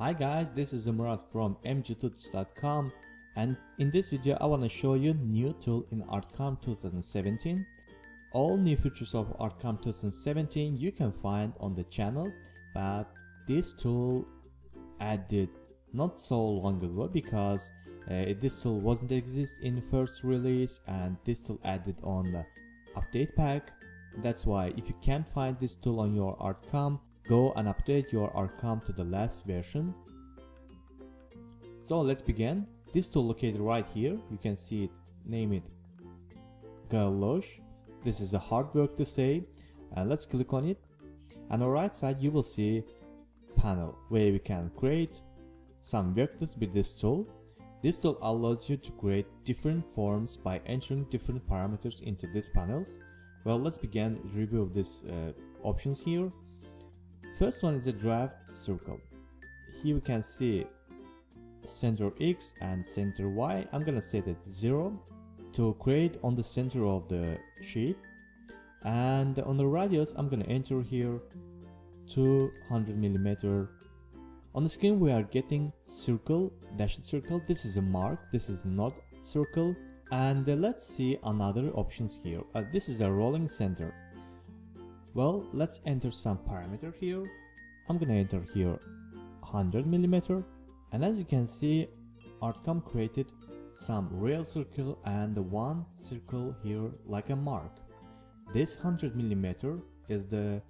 Hi guys, this is Murat from mgtuts.com and in this video I want to show you new tool in ArtCam 2017. All new features of ArtCam 2017 you can find on the channel but this tool added not so long ago because uh, this tool wasn't exist in first release and this tool added on the update pack that's why if you can't find this tool on your ArtCam go and update your ArtCam to the last version. So let's begin. This tool located right here you can see it name it Guilloche. This is a hard work to say. And let's click on it. And on the right side you will see panel where we can create some vectors with this tool. This tool allows you to create different forms by entering different parameters into these panels. Well let's begin review of these uh, options here first one is a draft circle. Here we can see center X and center Y. I'm gonna set it 0 to create on the center of the sheet. And on the radius I'm gonna enter here 200 millimeter. On the screen we are getting circle dashed circle. This is a mark. This is not circle. And uh, let's see another options here. Uh, this is a rolling center well let's enter some parameter here. I'm gonna enter here 100 millimeter and as you can see ArtCam created some real circle and one circle here like a mark. This 100 millimeter is the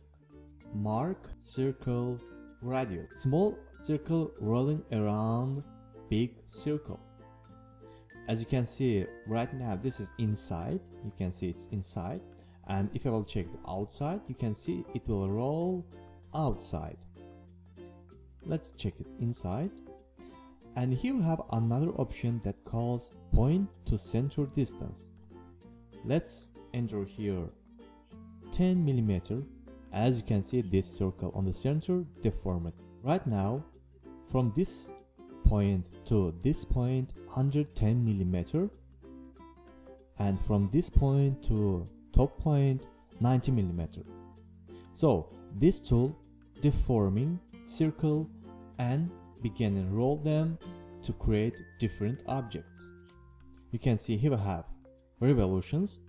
mark circle radius. Small circle rolling around big circle. As you can see right now this is inside. You can see it's inside and if I will check the outside you can see it will roll outside. Let's check it inside. And here we have another option that calls point to center distance. Let's enter here 10 millimeter. As you can see this circle on the center deformed. Right now from this point to this point 110 millimeter. And from this point to top point 90 millimeter so this tool deforming circle and begin and roll them to create different objects. You can see here we have revolutions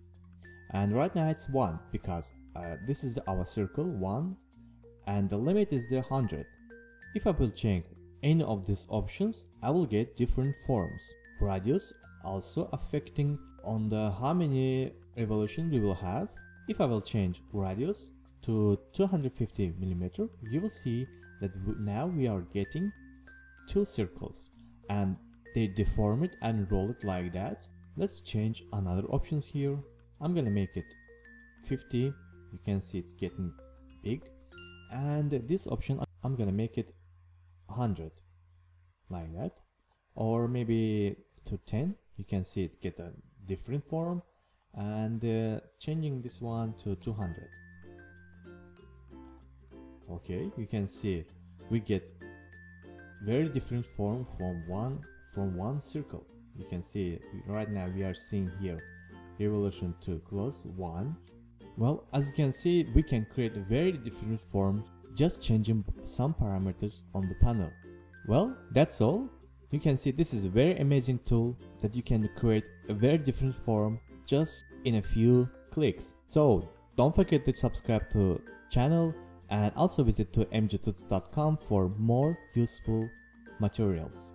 and right now it's 1 because uh, this is our circle 1 and the limit is the 100. If I will change any of these options I will get different forms. Radius also affecting on the how many revolution we will have. If I will change radius to 250 millimeter, you will see that now we are getting two circles and they deform it and roll it like that. Let's change another options here. I'm gonna make it 50 you can see it's getting big. And this option i'm gonna make it 100 like that. Or maybe to 10 you can see it get a different form and uh, changing this one to 200 okay you can see we get very different form from one from one circle. You can see right now we are seeing here revolution 2 close one. Well as you can see we can create very different form just changing some parameters on the panel. Well that's all you can see this is a very amazing tool that you can create a very different form just in a few clicks so don't forget to subscribe to channel and also visit to mgtuts.com for more useful materials.